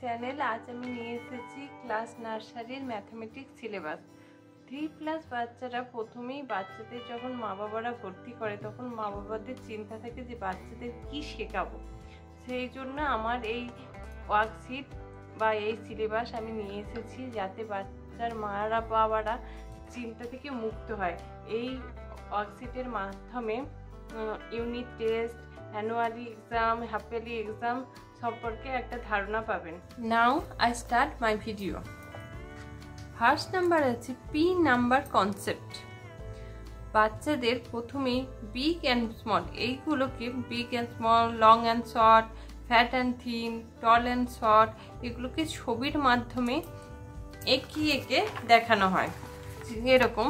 Channel আজ আমি নিয়ে এসেছি ক্লাস নার্সারির ম্যাথামেটিক্স সিলেবাস। থ্রি প্লাস বাচ্চারা প্রথমেই বাচ্চাদের যখন মা বাবারা ভর্তি করে, তখন মা বাবাদের চিন্তা থাকে যে বাচ্চাদের কি শেখাবো। সেই জন্য আমার এই ওয়ার্কশিট বা এই সিলেবাস আমি নিয়ে এসেছি যাতে বাচ্চার মারা বাবারা চিন্তা থেকে মুক্ত হয়। এই ওয়ার্কশিটের মাধ্যমে unit test annually exam half yearly exam সম্পর্কে একটা ধারণা পাবেন। Now I start my video first number আছে পি নাম্বার কনসেপ্ট বাচ্চাদের প্রথমেই বিগ অ্যান্ড স্মল এইগুলোকে big and small long and short fat and thin tall and short এগুলোকে ছবির মাধ্যমে এঁকি এঁকে দেখানো হয়। এরকম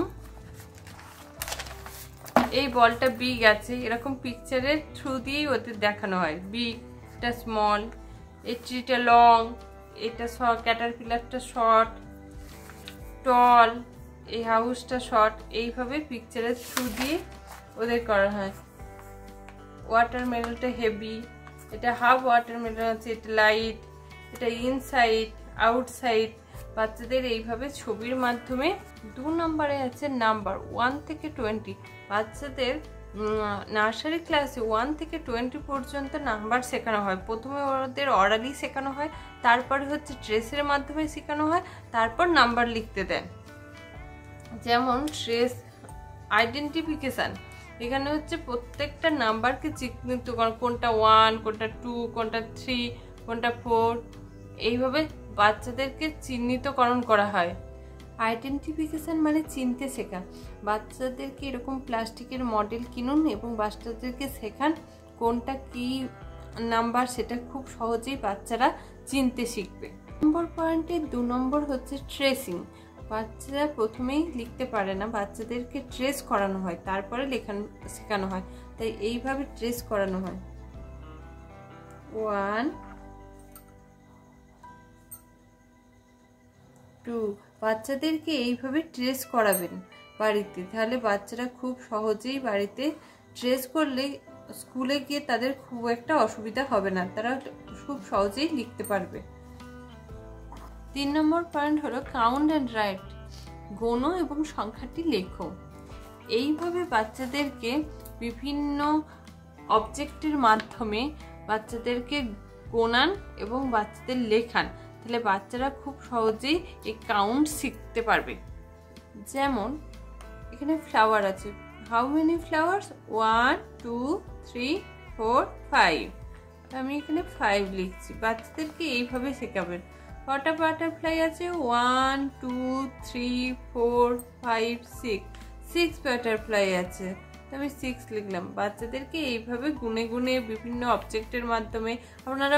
এই বলটা বিগ আছে, এরকম পিকচারের থ্রু দিয়েই ওদের দেখানো হয়। বিগ এটা স্মল ট্রিটা লং এটা ক্যাটারপিলারটা শর্ট টল এই হাউসটা শর্ট এইভাবে পিকচারের থ্রু দিয়ে ওদের করা হয়। ওয়াটারমেলনটা হেভি এটা হাফ ওয়াটারমেলন আছে, এটা লাইট এটা ইনসাইড আউটসাইড বাচ্চাদের এইভাবে ছবির মাধ্যমে দু নম্বরে আছে নাম্বার ওয়ান থেকে টোয়েন্টি বাচ্চাদের নার্সারি ক্লাসে ওয়ান থেকে টোয়েন্টি পর্যন্ত নাম্বার শেখানো হয়। প্রথমে ওদের অরালি শেখানো হয়, তারপরে হচ্ছে ট্রেসের মাধ্যমে শেখানো হয়, তারপর নাম্বার লিখতে দেন। যেমন ট্রেস আইডেন্টিফিকেশান এখানে হচ্ছে প্রত্যেকটা নাম্বারকে চিহ্নিত কোনটা ওয়ান কোনটা টু কোনটা থ্রি কোনটা ফোর এইভাবে বাচ্চাদেরকে চিহ্নিতকরণ করা হয়। আইডেন্টিফিকেশান মানে চিনতে শেখা বাচ্চাদেরকে এরকম প্লাস্টিকের মডেল কিনুন এবং বাচ্চাদেরকে শেখান কোনটা কি নাম্বার সেটা খুব সহজেই বাচ্চারা চিনতে শিখবে। নম্বর পয়েন্টে দু নম্বর হচ্ছে ট্রেসিং বাচ্চারা প্রথমেই লিখতে পারে না, বাচ্চাদেরকে ট্রেস করানো হয়, তারপরে লেখানো, শেখানো হয়। তাই এইভাবে ট্রেস করানো হয়। ওয়ান টু বাচ্চাদেরকে এইভাবে ট্রেস করাবেন বাড়িতে। তাহলে বাচ্চারা খুব সহজেই বাড়িতে ট্রেস করলে স্কুলে গিয়ে তাদের খুব একটা অসুবিধা হবে না। তারা খুব সহজেই লিখতে পারবে। তিন নম্বর পয়েন্ট হলো কাউন্ট অ্যান্ড রাইট, গণ এবং সংখ্যাটি লেখো। এইভাবে বাচ্চাদেরকে বিভিন্ন অবজেক্টের মাধ্যমে বাচ্চাদেরকে গোনান এবং বাচ্চাদের লেখান। তাহলে বাচ্চারা খুব সহজেই এই কাউন্ট শিখতে পারবে। যেমন, এখানে ফ্লাওয়ার আছে। How many flowers one two three four five আমি এখানে ফাইভ লিখছি। বাচ্চাদেরকে এইভাবে শেখাবেন। কটা বাটারফ্লাই আছে? One two three four five six six butterfly আছে। আমি সিক্স লিখলাম। বাচ্চাদেরকে এইভাবে গুনে গুনে বিভিন্ন অবজেক্টের মাধ্যমে আপনারা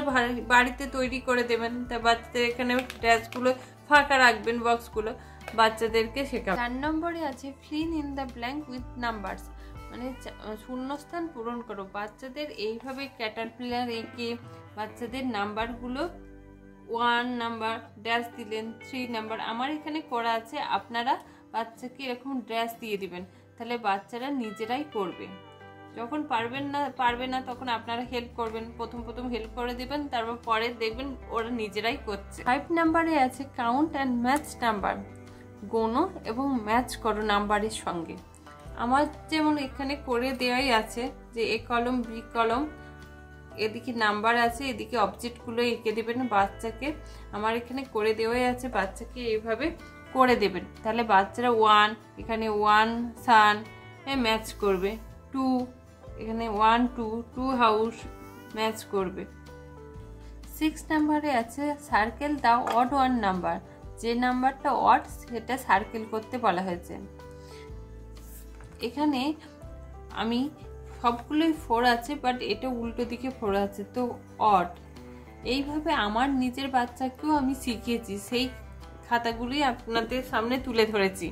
বাড়িতে তৈরি করে দেবেন। তা বাচ্চাদের এখানে ড্যাসগুলো ফাঁকা রাখবেন বক্সগুলো বাচ্চাদেরকে শেখাবেন। চার নম্বরে আছে fill in the blank with numbers মানে শূন্যস্থান পূরণ করো। বাচ্চাদের এইভাবে ক্যাটারপিলার এঁকে বাচ্চাদের নাম্বারগুলো ওয়ান নাম্বার ড্যাশ দিলেন থ্রি নাম্বার আমার এখানে করা আছে, আপনারা বাচ্চাকে এরকম ড্যাশ দিয়ে দিবেন। তাহলে বাচ্চারা নিজেরাই করবে। যখন পারবেন না, পারবে না, তখন আপনারা হেল্প করবেন। প্রথম প্রথম হেল্প করে দেবেন, তারপর পরে দেখবেন ওরা নিজেরাই করছে। ফাইভ নাম্বারে আছে কাউন্ট অ্যান্ড ম্যাচ নাম্বার গোনো এবং ম্যাচ করো নাম্বারের সঙ্গে। আমার যেমন এখানে করে দেওয়াই আছে যে এ কলম বি কলম এদিকে নাম্বার আছে, এদিকে অবজেক্টগুলো এঁকে দেবেন বাচ্চাকে। আমার এখানে করে দেওয়াই আছে বাচ্চাকে এইভাবে করে দেবেন। তাহলে বাচ্চারা ওয়ান এখানে ওয়ান সান ম্যাচ করবে। টু এখানে one two two house match করবে। সিক্স নাম্বারে আছে circle the odd one number যে নাম্বারটা অড সেটা সার্কেল করতে বলা হয়েছে। এখানে আমি সবগুলোই ফোর আছে বাট এটা উল্টো দিকে ফোর আছে, তো অড এইভাবে আমার নিজের বাচ্চাকেও আমি শিখিয়েছি। সেই খাতাগুলি আপনাদের সামনে তুলে ধরেছি,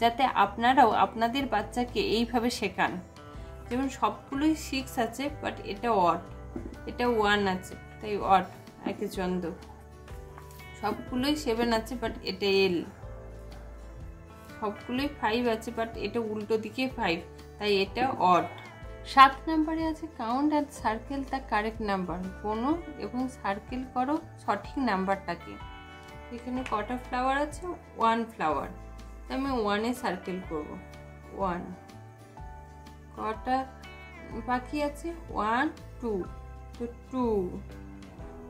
যাতে আপনারাও আপনাদের বাচ্চাকে এইভাবে শেখান। যেমন সবগুলোই সিক্স আছে বাট এটা অড এটা ওয়ান আছে, তাই অড একে চন্দ সবগুলোই সেভেন আছে বাট এটা এল সবগুলোই ফাইভ আছে বাট এটা উল্টো দিকে ফাইভ তাই এটা অড সাত নাম্বারে আছে count and circle the correct number কোনো এবং সার্কেল করো সঠিক নাম্বারটাকে এখানে কটা ফ্লাওয়ার আছে? ওয়ান ফ্লাওয়ার তো আমি ওয়ানে সার্কেল করব। ওয়ান কটা বাকি আছে? ওয়ান টু তো টু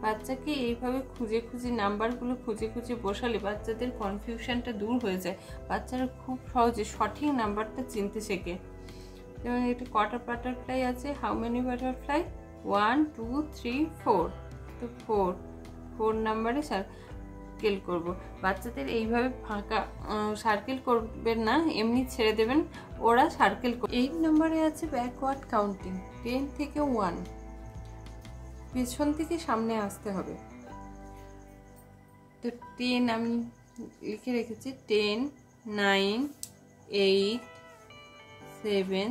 বাচ্চাকে এইভাবে খুঁজে খুঁজে নাম্বারগুলো খুঁজে খুঁজে বসালে বাচ্চাদের কনফিউশনটা দূর হয়ে যায়। বাচ্চারা খুব সহজে সঠিক নাম্বারটা চিনতে শেখে। যেমন এটা কটা বাটারফ্লাই আছে? How many butterfly one two three four তো ফোর ফোর নাম্বারে সার্কেল করব। বাচ্চাদের এইভাবে ফাঁকা সার্কেল করবেন না, এমনি ছেড়ে দেবেন, ওরা সার্কেল করবে এইট নাম্বারে আছে ব্যাকওয়ার্ড কাউন্টিং টেন থেকে ওয়ান পেছন থেকে সামনে আসতে হবে। তো টেন আমি লিখে রেখেছি ten nine eight seven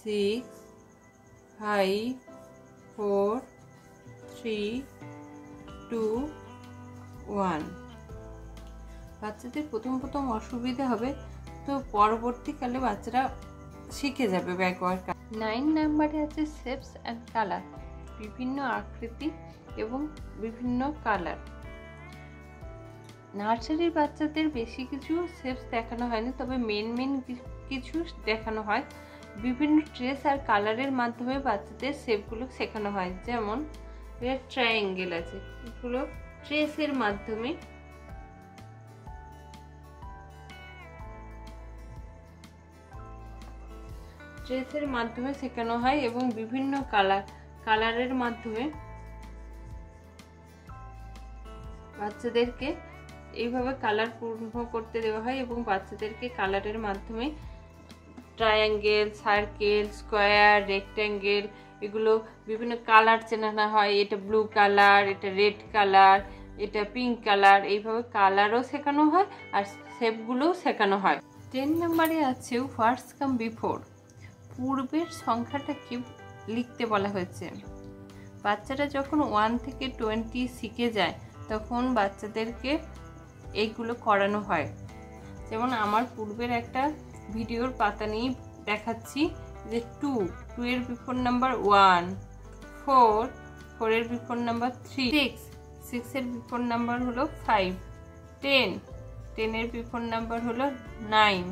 six five four three two one. বাচ্চাদের প্রথম প্রথম অসুবিধা হবে, তো পরবর্তীকালে বাচ্চারা শিখে যাবে ব্যাকওয়ার্ড নাইন নাম্বারে আছে শেপস অ্যান্ড কালার বিভিন্ন আকৃতি এবং বিভিন্ন কালার নার্সারির বাচ্চাদের বেশি কিছু শেপস দেখানো হয়নি, তবে মেন মেন কিছু দেখানো হয়। বিভিন্ন ড্রেস আর কালারের মাধ্যমে বাচ্চাদের শেপগুলো শেখানো হয়, যেমন ট্রায়াঙ্গেল আছে, এগুলো ট্রেসের মাধ্যমে ট্রেসের মাধ্যমে শেখানো হয় এবং বিভিন্ন কালার কালারের মাধ্যমে বাচ্চাদেরকে এইভাবে কালার পূর্ণ করতে দেওয়া হয় এবং বাচ্চাদেরকে কালারের মাধ্যমে ট্রায়াঙ্গেল সার্কেল স্কোয়ার রেক্ট্যাঙ্গেল এগুলো বিভিন্ন কালার চেনানো হয়। এটা ব্লু কালার এটা রেড কালার এটা পিঙ্ক কালার এইভাবে কালারও শেখানো হয় আর শেপগুলোও শেখানো হয়। টেন নাম্বারে আছে ফার্স্ট কাম বিফোর পূর্বের সংখ্যাটা কি লিখতে বলা হয়েছে? বাচ্চারা যখন ওয়ান থেকে টোয়েন্টি শিখে যায়, তখন বাচ্চাদেরকে এইগুলো করানো হয়। যেমন আমার পূর্বের একটা ভিডিওর পাতা নিয়ে দেখাচ্ছি। যে টু টু এর বিফোর নাম্বার ওয়ান ফোর ফোরের বিফোর নাম্বার থ্রি সিক্স সিক্সের বিফোর নাম্বার হলো ফাইভ টেন টেনের বিফোর নাম্বার হলো নাইন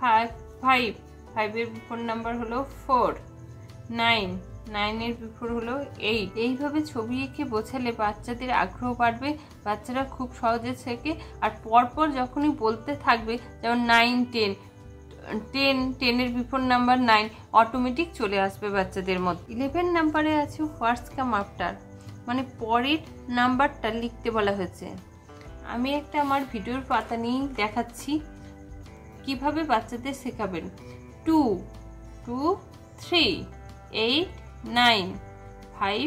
ফাইভ ফাইভ ফাইভের বিফোর নাম্বার হলো ফোর নাইন নাইনের বিফোর হলো এইট এইভাবে ছবি এঁকে বোঝালে বাচ্চাদের আগ্রহ বাড়বে, বাচ্চারা খুব সহজে শেখে, আর পরপর যখনই বলতে থাকবে যেমন নাইন টেন টেন টেনের বিফোর নাম্বার নাইন অটোমেটিক চলে আসবে বাচ্চাদের মধ্যে। ইলেভেন নাম্বারে আছে ফার্স্ট কাম আফটার মানে পরের নাম্বারটা লিখতে বলা হয়েছে। আমি একটা আমার ভিডিওর পাতা নিয়ে দেখাচ্ছি কীভাবে বাচ্চাদের শেখাবেন। Two two three eight nine five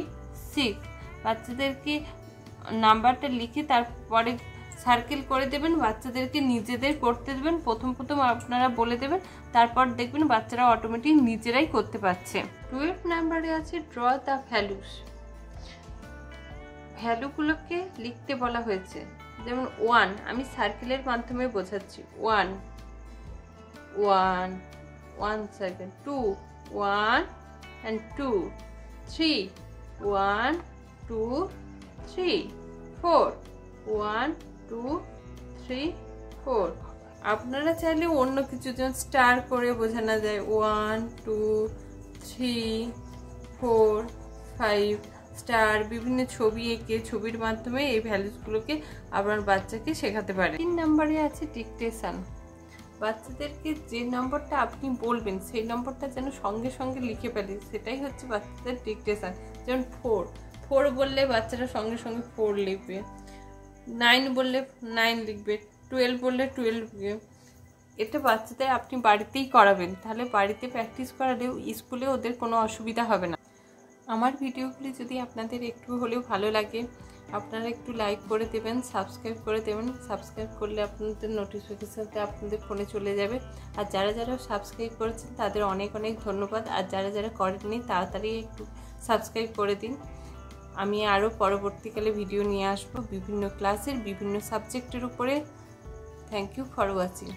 six বাচ্চাদেরকে নাম্বারটা লিখে তারপরে সার্কেল করে দেবেন, বাচ্চাদেরকে নিজেদের করতে দেবেন, প্রথম প্রথম আপনারা বলে দেবেন, তারপর দেখবেন বাচ্চারা অটোমেটিক নিজেরাই করতে পারছে। টুয়েলভ নাম্বারে আছে ড্র দ্য ভ্যালুস ভ্যালুগুলোকে লিখতে বলা হয়েছে। যেমন ওয়ান আমি সার্কেলের মাধ্যমে বোঝাচ্ছি। One one one second two one and two three one two three four one two three four আপনারা চাইলে অন্য কিছু যেমন স্টার করে বোঝানো যায়। One two three four five star বিভিন্ন ছবি এঁকে ছবির মাধ্যমে এই ভ্যালুসগুলোকে আপনার বাচ্চাকে শেখাতে পারে। তিন নম্বরে আছে ডিকটেশন বাচ্চাদেরকে যে নম্বরটা আপনি বলবেন, সেই নম্বরটা যেন সঙ্গে সঙ্গে লিখে ফেলে। সেটাই হচ্ছে বাচ্চাদের ডিকটেশন যেমন ফোর ফোর বললে বাচ্চারা সঙ্গে সঙ্গে ফোর লিখবে। নাইন বললে নাইন লিখবে টুয়েলভ বললে টুয়েলভ লিখবে। এটা বাচ্চাদের আপনি বাড়িতেই করাবেন, তাহলে বাড়িতে প্র্যাকটিস করালেও স্কুলে ওদের কোনো অসুবিধা হবে না। আমার ভিডিওগুলি যদি আপনাদের একটু হলেও ভালো লাগে, আপনারা একটু লাইক করে দেবেন সাবস্ক্রাইব করে দেবেন। সাবস্ক্রাইব করলে আপনাদের নোটিফিকেশানটা আপনাদের ফোনে চলে যাবে। আর যারা যারা সাবস্ক্রাইব করেছেন, তাদের অনেক অনেক ধন্যবাদ। আর যারা যারা করেননি, তাড়াতাড়ি একটু সাবস্ক্রাইব করে দিন। আমি আরও পরবর্তীকালে ভিডিও নিয়ে আসব বিভিন্ন ক্লাসের বিভিন্ন সাবজেক্টের উপরে। Thank you for watching